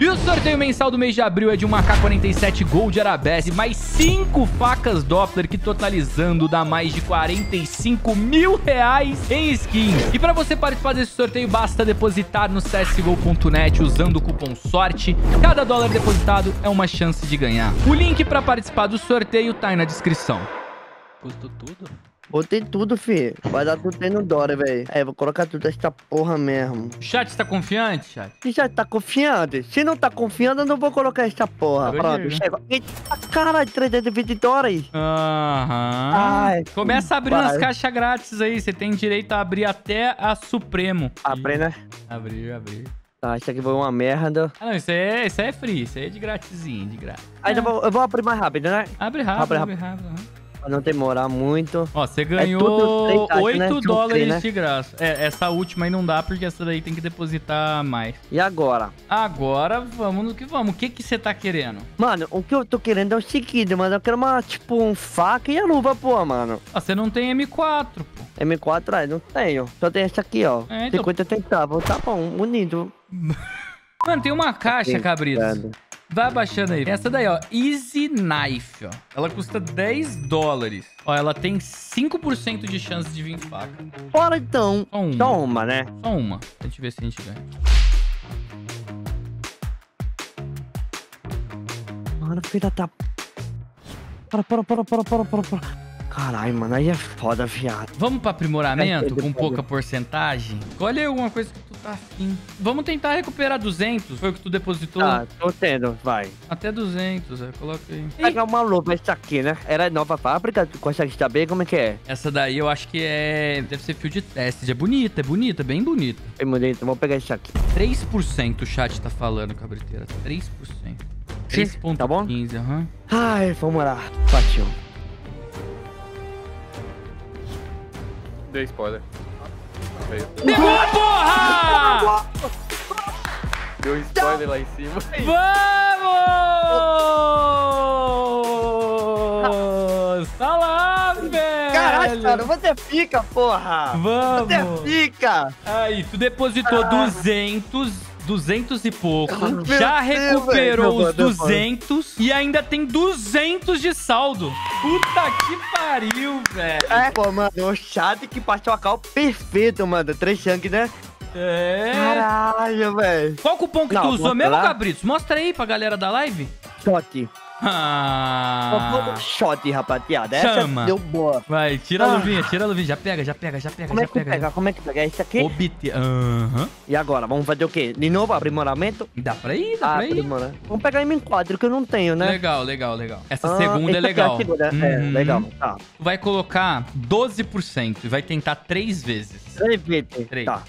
E o sorteio mensal do mês de abril é de uma K47 Gold Arabesque, mais 5 facas Doppler, que totalizando dá mais de 45 mil reais em skins. E para você participar desse sorteio, basta depositar no csgo.net usando o cupom SORTE. Cada dólar depositado é uma chance de ganhar. O link para participar do sorteio tá aí na descrição. Custou tudo? Botei tudo, fi. Vai dar tudo aí no Dora, velho. É, vou colocar tudo essa porra mesmo. Chat, tá confiante, chat? Se já tá confiante. Se não tá confiando, eu não vou colocar essa porra. Pronto, chega. Eita, caralho, 320 dólares. Aham. Ai, Começa abrindo vai. as caixas grátis aí. Você tem direito a abrir até a Supremo. Abre, né? Abrir, abrir. Tá, isso aqui foi uma merda. Ah, não, isso aí, é, isso é free. Isso aí é de gratisinho, de grátis. Aí eu, vou, eu vou abrir mais rápido, né? Abre rápido, Abre abre rápido. aham. Pra não demorar muito. Ó, você É ganhou taxas, 8 né? São dólares né? de graça. É, essa última aí não dá, porque essa daí tem que depositar mais. E agora? Agora, vamos no que vamos. O que que você tá querendo? Mano, o que eu tô querendo é o seguinte, mano. Eu quero uma, tipo, um faca e a luva, pô, mano. Ah, você não tem M4, pô. M4, aí não tenho. Só tem essa aqui, ó. É, então- 50 centavos. Tá bom, bonito. Mano, tem uma caixa, Sim, cabritos. Vai abaixando aí. Essa daí, ó. Easy Knife, ó. Ela custa 10 dólares. Ó, ela tem 5% de chance de vir faca. Bora então. Só uma. Só uma, né? Só uma. Pra gente ver se a gente ganha. Mano, filha da... Para, para, para, para, para, para, para. Caralho, mano, aí é foda, viado. Vamos pra aprimoramento com pouca porcentagem? Escolhe alguma coisa que afim. Vamos tentar recuperar 200. Foi o que tu depositou? Tá, tô tendo, vai. Até 200, é. Coloca aí. Ih, Pegar uma luva, essa aqui, né? Era nova fábrica, tu consegue saber como é que é? Essa daí eu acho que é... Deve ser fio de teste. É bonita, é bonita, bem bonita. Bem bonito, vou pegar isso aqui. 3% o chat tá falando, cabriteira. 3%. Sim, 3,15, tá bom? aham. Ai, vamos lá. Partiu. Dei spoiler. Veio. Pegou, porra! Deu um spoiler lá em cima. Vamos! Tá lá, velho! Caralho, cara, você fica, porra! Vamos! Você fica! Aí, tu depositou 200, 200 e pouco. Meu já Deus, recuperou velho. os 200 e ainda tem 200 de saldo. Puta que pariu, velho. É, pô, mano, o chat que passou a cal perfeito, mano. Três chanques, né? É. Caralho, velho. Qual cupom que Não, tu usou mesmo, lá. Cabritos? Mostra aí pra galera da live. Shot. Ah. Shot, rapaziada. Essa Chama. deu boa. Vai, tira a Ah. luvinha, tira a luvinha. Já pega, já pega, já pega, Como é já que pega. pega? Como é que pega? Isso aqui? Obter. Aham. E agora? Vamos fazer o quê? De novo, aprimoramento? Dá pra ir, dá pra ir. Vamos pegar M4, que eu não tenho, né? Legal, legal, legal. Essa Ah, segunda é a legal. segunda, É, Uhum. legal. Tá. Vai colocar 12% e vai tentar três vezes. Três vezes. Três. Tá.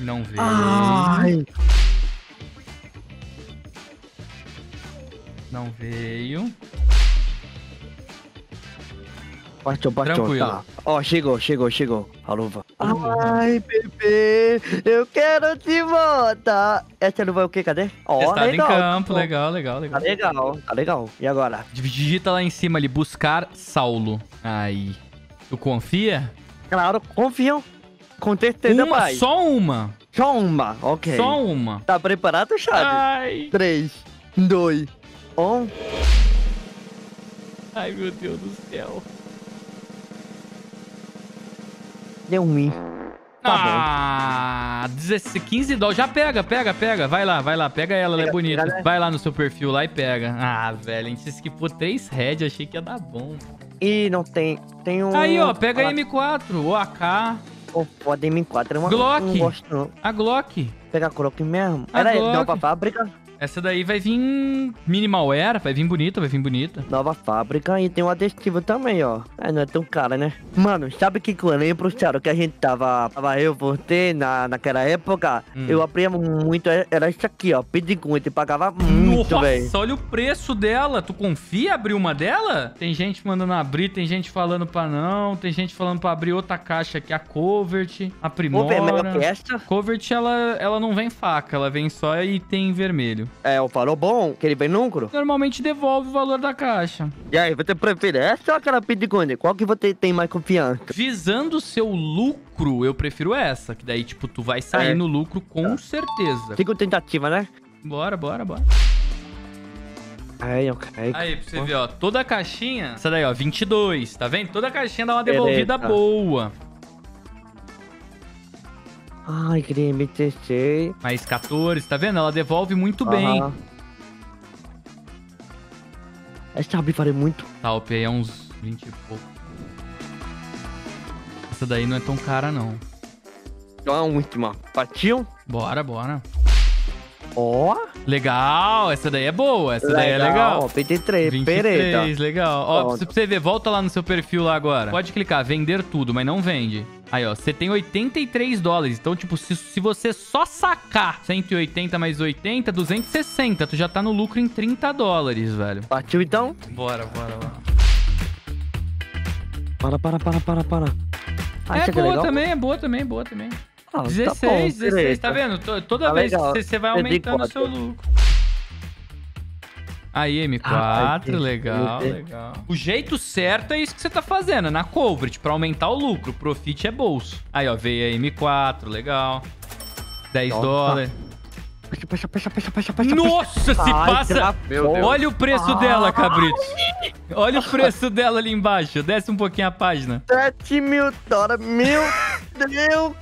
Não veio. Ai. Não veio. Partiu, partiu. Tranquilo. Tá. Ó, chegou, chegou, chegou. A luva. Ai, bebê, eu quero te volta. Essa luva é o quê? Cadê? Ó, Testado em legal. campo, Ó, legal, legal, Tá legal. legal, tá legal. E agora? Digita lá em cima ali, buscar Saulo. Aí. Tu confia? Claro, confiam. Com certeza, Uma, pai. só uma. Só uma, ok. Só uma. Tá preparado, Chave? Ai. 3, 2, 1. Ai, meu Deus do céu. Deu ruim. Tá ah, 16, 15 dólares. Já pega, pega, pega. Vai lá, vai lá. Pega ela, ela é Pega, bonita. pega, né? Vai lá no seu perfil lá e pega. Ah, velho, a gente esquipou 3 head. Achei que ia dar bom. Ih, não tem. Tem um. Aí, ó, pega a Ah, M4, o AK, Pô, pode M4. É uma, Glock. Não gosto, não. a Glock. Pega a Glock mesmo. A Era Glock. nova fábrica. Essa daí vai vir minimalware, vai vir bonita, vai vir bonita. Nova fábrica e tem um adesivo também, ó. É, não é tão cara, né? Mano, sabe o que que eu lembro, Thiago? Que a gente tava... Tava eu, você, na, naquela época. Hum. Eu abria muito... Era isso aqui, ó. Pedigunte. Pagava muito, Nossa, velho. olha o preço dela. Tu confia abrir uma dela? Tem gente mandando abrir, tem gente falando pra não, tem gente falando pra abrir outra caixa aqui, a Covert, a melhor que Primora. essa. Covert, ela, ela não vem faca, ela vem só item vermelho. É, o farol bom, que ele vem lucro. Normalmente devolve o valor da caixa. E aí, você prefere essa ou aquela Bitcoin? Qual que você tem mais confiança? Visando o seu lucro, eu prefiro essa. Que daí, tipo, tu vai sair É. no lucro com certeza. Cinco tentativa, né? Bora, bora, bora. Aí, ok. Aí, pra você ver, ó. Toda a caixinha... Essa daí, ó, 22. Tá vendo? Toda a caixinha dá uma devolvida Beleza. boa. Ai, queria MTC. Mais 14, tá vendo? Ela devolve muito bem. Aham. Essa abre vale muito. Talp aí é uns 20 e pouco. Essa daí não é tão cara, não. Então a última. Partiu? Bora, bora. Ó. Legal, essa daí é boa. Essa daí é legal. 23, pereta. 23, legal. Ó, Pronto. pra você ver, volta lá no seu perfil lá agora. Pode clicar, vender tudo, mas não vende. Aí, ó, você tem 83 dólares. Então, tipo, se, se você só sacar 180 mais 80, 260, tu já tá no lucro em 30 dólares, velho. Partiu então? Bora, bora, bora. Para, para, para, para, para. Ah, é aqui boa legal? também, é boa também, boa também. Ah, tá 16, bom, 16, pereta. tá vendo? To- Toda Tá vez legal. você você vai aumentando o seu lucro. Aí, M4, Ai, Deus, legal, legal. O jeito certo é isso que você tá fazendo, é na coverage, pra aumentar o lucro. Profit é bolso. Aí, ó, veio a M4, legal. 10 Nossa. dólares. Puxa, puxa, puxa, puxa, puxa, puxa. Nossa, se Ai, passa... Olha o preço Ah. dela, cabrito. Olha o preço dela ali embaixo. Desce um pouquinho a página. 7 mil dólares, meu Deus,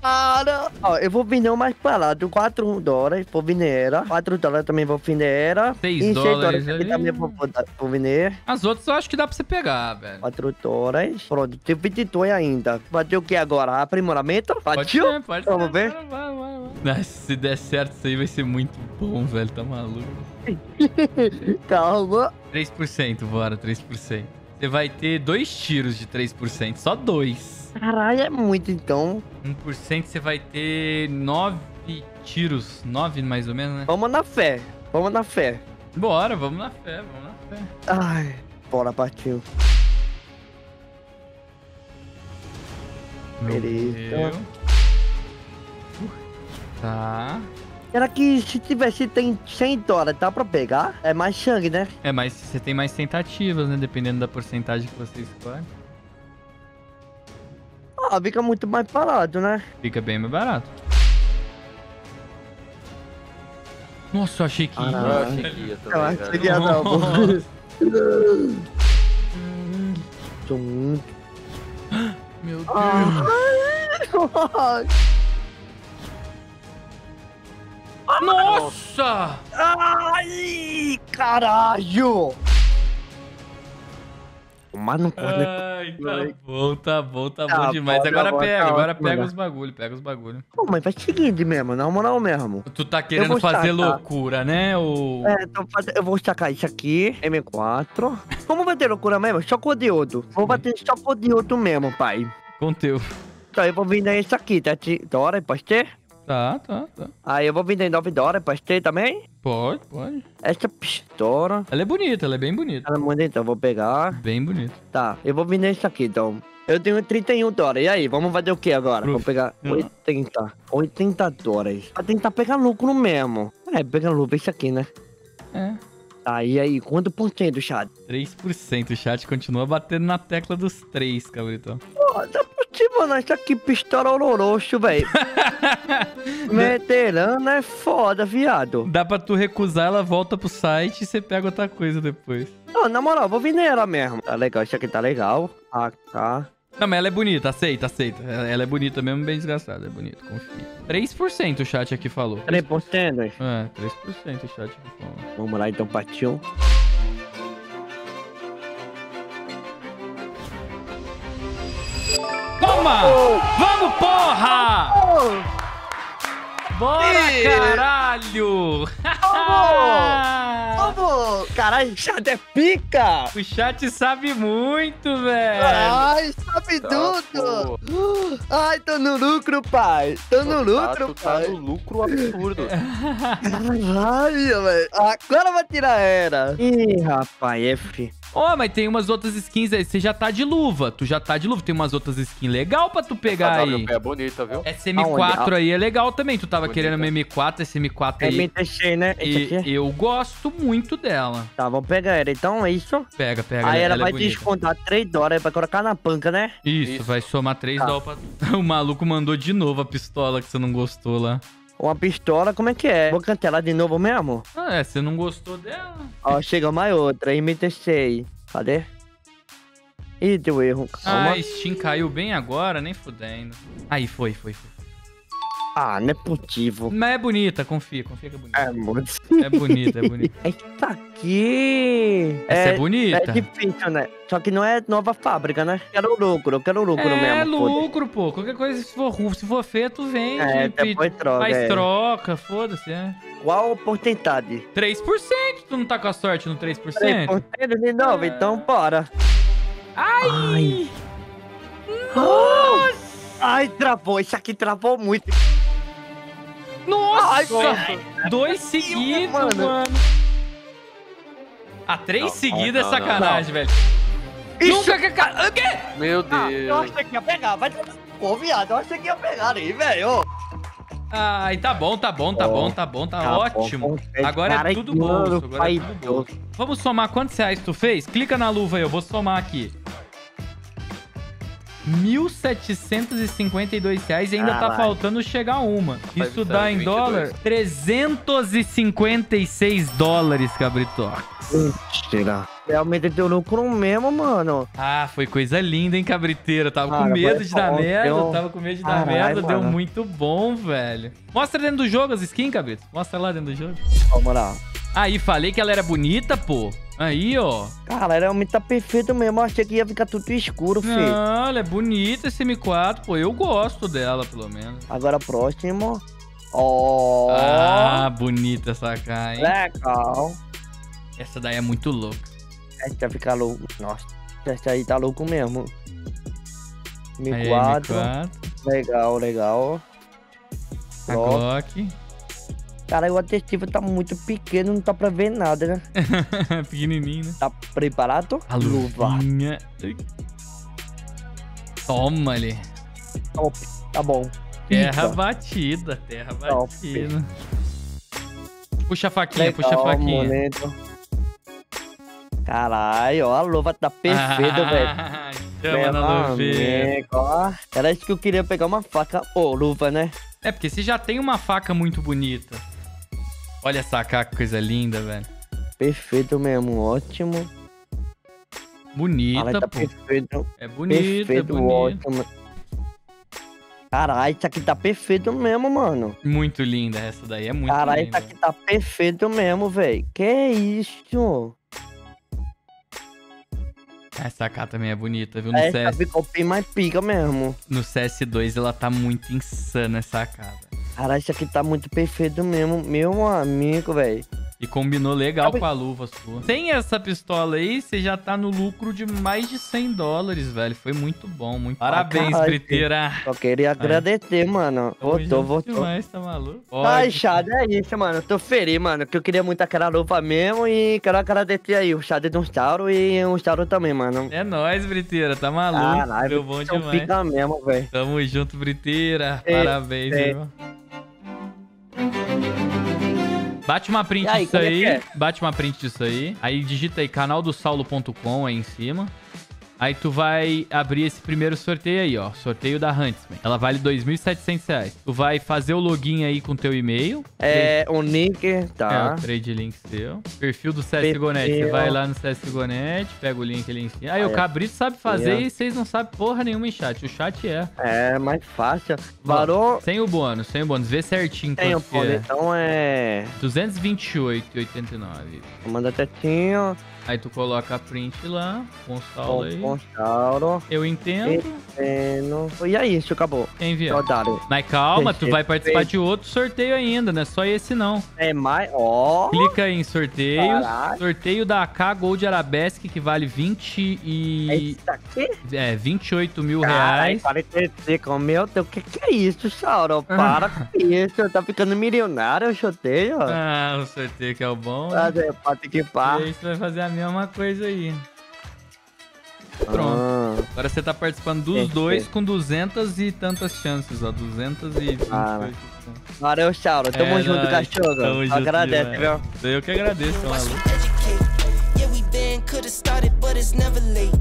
cara. Ó, eu vou vender o mais barato, 4 dólares, vou vender ela. 4 dólares também vou vender ela. Seis E seis dólares aqui ali. também vou, vender. As outras eu acho que dá pra você pegar, velho. 4 dólares. Pronto, tem 22 ainda. Bateu o que agora? Aprimoramento? Pode Batiu? ser, pode ser. Vamos ver? Vai, vai, vai, vai. Nossa, se der certo, isso aí vai ser muito bom, velho. Tá maluco. Calma. 3%, bora, 3%. Você vai ter dois tiros de 3%, só dois. Caralho, é muito então. 1% você vai ter nove tiros, nove mais ou menos, né? Vamos na fé. Vamos na fé. Bora, vamos na fé, vamos na fé. Ai, bora, partiu. Beleza. Meu. Tá. Será que se tivesse tem 100 dólares, dá pra pegar? É mais sangue, né? É, mas você tem mais tentativas, né? Dependendo da porcentagem que você escolhe. Ah, fica muito mais parado, né? Fica bem mais barato. Nossa, eu achei que Ah, Eu não. achei que ia Eu também, acho que velho. ia não, pô. Nossa. Tô muito... Meu Deus. Ah. Nossa! Ai, caralho! Mas não pode... Ai, tá bom, tá bom, tá, Tá bom demais. bom, Agora tá bom, pega, tá agora pega né? os bagulho, pega os bagulho. Pô, mas faz o seguinte mesmo, na moral mesmo. Tu tá querendo fazer sacar. loucura, né? O... É, então faz- eu vou sacar isso aqui, M4. Como vai ter loucura mesmo? Só conteúdo. Vou bater só conteúdo mesmo, pai. Conteúdo. Então eu vou vender isso aqui, tá? Dólares, pode ter? Tá, tá, tá. Aí eu vou vender 9 dólares, pode ter também? Pode, pode. Essa pistola. Ela é bonita, ela é bem bonita. Ela manda então, eu vou pegar. Bem bonita. Tá, eu vou vender isso aqui então. Eu tenho 31 dólares. E aí, vamos fazer o que agora? Uf. Vou pegar Hum. 80. 80 dólares. Pra tentar pegar lucro mesmo. É, pegar lucro isso aqui, né? É. Tá, e aí, quanto por cento, chat? 3%. O chat continua batendo na tecla dos 3, cabritão. Pô, dá pra te mandar isso aqui, pistola oloroso, velho. Veterano é foda, viado. Dá pra tu recusar, ela volta pro site e você pega outra coisa depois. Não, na moral, vou vender ela mesmo. Tá legal, isso aqui tá legal. AK. Não, mas ela é bonita, aceita, aceita. Ela é bonita mesmo, bem desgastada, é bonita, confia. 3% o chat aqui falou. 3%. É, 3% o chat aqui falou. Vamos lá então, partiu. Toma! Vamos, porra! Bora, caralho! Vamos! Caralho, chat é pica! o chat sabe muito, velho. Caralho, Sobe Tá, tudo! Ai, tô no lucro, pai! Tô no lucro, tu tá pai! no lucro absurdo. Caralho, velho! Agora vai tirar era! Ih, rapaz, F. Ó, mas tem umas outras skins aí. Você já tá de luva. Tu já tá de luva. Tem umas outras skins legal pra tu pegar a aí. É bonita, viu? Essa M4 Aonde? aí é legal também. Tu tava Bonita. querendo uma M4, essa M4 aí. MTX, né? E aqui? eu gosto muito dela. Tá, vamos pegar ela. Então é isso. Pega, pega. Aí ela, é vai bonita. descontar 3 dólares pra colocar na panca, né? Isso, Isso. vai somar 3 Tá. dólares pra... O maluco mandou de novo a pistola que você não gostou lá. Uma pistola, como é que é? Vou cancelar de novo mesmo? Ah, é, você não gostou dela? Ó, chega mais outra, MTX. Cadê? Ih, deu erro. Calma. Ah, a Steam caiu bem agora, nem fudendo. Aí, foi, foi, foi. Ah, não é possível. Mas é bonita, confia, confia que é bonita. É muito. É bonita, é bonita. Eita aqui. Essa é, bonita. É difícil, né? Só que não é nova fábrica, né? Quero lucro, eu quero lucro É mesmo. foda-se. lucro, pô. Qualquer coisa, se for, se for feia, tu vende. É, depois troca. faz é. troca, foda-se, é. Qual a porcentagem? 3%, tu não tá com a sorte no 3%? 3% de novo, então bora. Ai! Nossa! Ai, travou. Isso aqui travou muito. Nossa! Ai. Dois seguidos, mano. mano. Ah, três Não, seguidas é não, não, sacanagem, velho. Isso. Nunca que... O quê? Meu Ah, eu Deus. achei que ia pegar. Vai Pô, viado, eu achei que ia pegar aí, velho. Ai, tá bom, tá bom, tá bom, tá bom, tá, Tá ótimo. bom, bom. Agora é tudo mano, agora é tudo Deus. bolso. Vamos somar quantos reais tu fez? Clica na luva aí, eu vou somar aqui. 1.752 reais e ainda tá Caralho. faltando chegar uma. Vai Isso dá em 22. dólar 356 dólares, cabrito. Mentira. Realmente deu lucro mesmo, mano. Ah, foi coisa linda, hein, cabriteiro. Tava com Cara, medo de dar merda, tava com medo de dar merda, deu mano. muito bom, velho. Mostra dentro do jogo as skins, cabrito. Mostra lá dentro do jogo. Vamos lá. Aí, falei que ela era bonita, pô. Aí, ó. Cara, realmente tá perfeito mesmo. Eu achei que ia ficar tudo escuro, filho. Não, ela é bonita esse M4, pô. Eu gosto dela, pelo menos. Agora próximo. Ó. Ah, bonita essa cara, hein? Legal. Essa daí é muito louca. Essa vai ficar louco. Nossa, essa aí tá louco mesmo. Aí, M4. M4. Legal, legal. A. Glock. Cara, o adesivo tá muito pequeno, não tá pra ver nada, né? Pequenininho, né? Tá preparado? A luvinha. Toma ali. Top. Tá bom. Terra batida, terra Top. batida. Puxa a faquinha, Legal, puxa a faquinha. momento. Caralho, ó, a luva tá perfeita, velho. Chama na luvinha. Era isso que eu queria pegar uma faca ou luva, né? É, porque você já tem uma faca muito bonita. Olha essa que coisa linda, velho. Perfeito mesmo, ótimo. Bonita, tá pô. perfeito. É bonita, é perfeito, bonita. ótimo. Caralho, isso aqui tá perfeito mesmo, mano. Muito linda essa daí, é muito Caralho, isso linda. aqui tá perfeito mesmo, velho. Que isso? Essa cá também é bonita, viu? No, Essa CS, ficou bem mais pica mesmo. no CS2 ela tá muito insana essa cá, velho. Caralho, isso aqui tá muito perfeito mesmo. Meu amigo, velho. E combinou legal com a luva sua. Sem essa pistola aí, você já tá no lucro de mais de 100 dólares, velho. Foi muito bom, muito. Parabéns, caralho, Briteira. Só queria agradecer, mano. Voltou, voltou. Demais, tá maluco? Ai, Pode. Chad, é isso, mano. Eu tô feliz, mano. Que eu queria muito aquela luva mesmo. E quero agradecer aí o Chad de um Stauro e um Stauro também, mano. É nóis, Briteira, tá maluco. Caralho, Deu bom então demais. fica mesmo, velho. Tamo junto, Briteira. É, Parabéns, é. irmão. Bate uma print aí, disso é aí. é? Bate uma print disso aí. Aí digita aí canaldosaulo.com aí em cima. Aí tu vai abrir esse primeiro sorteio aí, ó. Sorteio da Huntsman. Ela vale 2.700 reais. Tu vai fazer o login aí com teu e-mail. É, o link, É, tá. o trade link seu. Perfil do CSGONET. Você vai lá no CSGONET, pega o link ali em cima. Aí, o Cabrito sabe fazer ó. e vocês não sabem porra nenhuma em chat. O chat é. É, mais fácil. Valor Sem o bônus, sem o bônus. Vê certinho tem o que é. então é. 228,89. Manda tetinho. Aí tu coloca a print lá, saldo aí. Bom, Chauro. Eu entendo. Entendo. E aí, isso acabou. Viu? Otário. Mas calma, tu vai participar de outro sorteio ainda, não é só esse não. É mais. Ó. Clica aí em sorteios. Caralho. Sorteio da AK Gold Arabesque, que vale 20 É e... isso aqui? É, 28 mil Caralho, reais. 45. Meu Deus, o que, que é isso, Chauro? Para com isso. Tá ficando milionário, o choteio. Ah, o sorteio que é o bom. Fazer pata que E aí você vai fazer a mesma coisa aí. Pronto. Ah, Agora você tá participando dos Perfeito. dois com 200 e tantas chances, ó. 228 Ah, chances. Valeu, Chauro. Tamo É junto, cachorro. Tamo junto Agradece, viu? Eu que agradeço, tá maluco. educate. Yeah, we been could have started, but it's never late.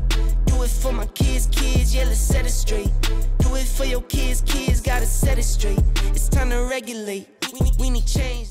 Do it for my kids, kids, yeah, let's set it straight. Do it for your kids, kids, gotta set it straight. It's time to regulate. We, we need change.